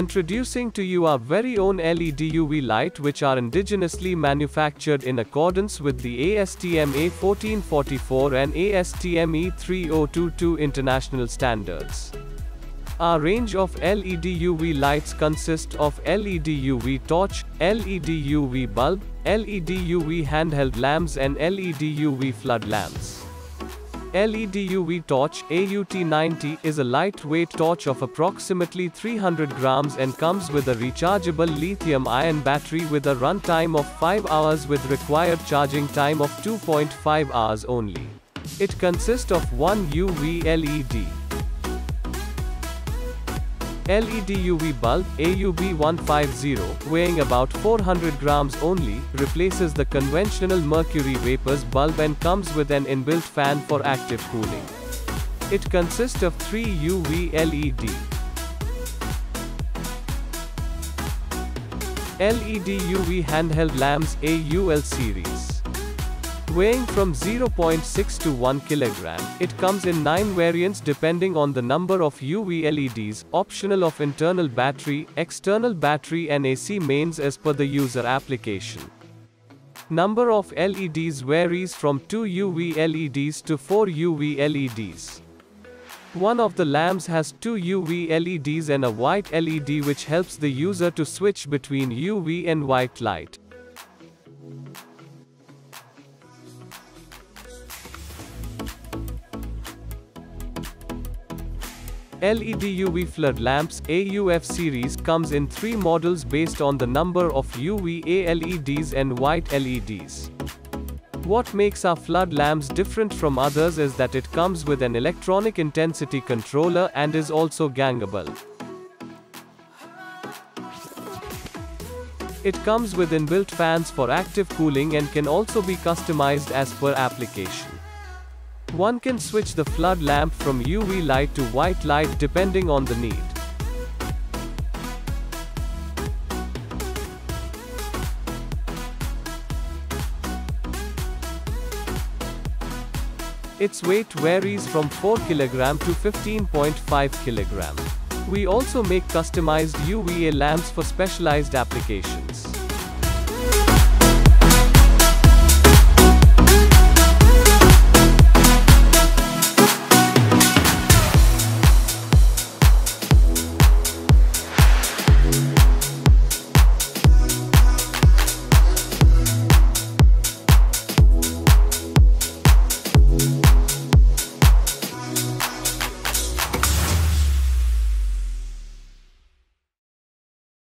Introducing to you our very own LED UV light which are indigenously manufactured in accordance with the ASTM E1444 and ASTM E3022 international standards. Our range of LED UV lights consist of LED UV torch, LED UV bulb, LED UV handheld lamps and LED UV flood lamps. LED UV torch AUT90 is a lightweight torch of approximately 300 grams and comes with a rechargeable lithium-ion battery with a runtime of 5 hours with required charging time of 2.5 hours only. It consists of one UV LED. LED UV bulb, AUB150, weighing about 400 grams only, replaces the conventional mercury vapors bulb and comes with an inbuilt fan for active cooling. It consists of three UV LED. LED UV handheld lamps AUL series. Weighing from 0.6 to 1 kg, it comes in 9 variants depending on the number of UV LEDs, optional of internal battery, external battery and AC mains as per the user application. Number of LEDs varies from 2 UV LEDs to 4 UV LEDs. One of the lamps has two UV LEDs and a white LED which helps the user to switch between UV and white light. LED UV flood lamps AUF series comes in three models based on the number of UVA LEDs and white LEDs. What makes our flood lamps different from others is that it comes with an electronic intensity controller and is also gangable. It comes with inbuilt fans for active cooling and can also be customized as per application. One can switch the flood lamp from UV light to white light depending on the need. Its weight varies from 4 kg to 15.5 kg. We also make customized UVA lamps for specialized application.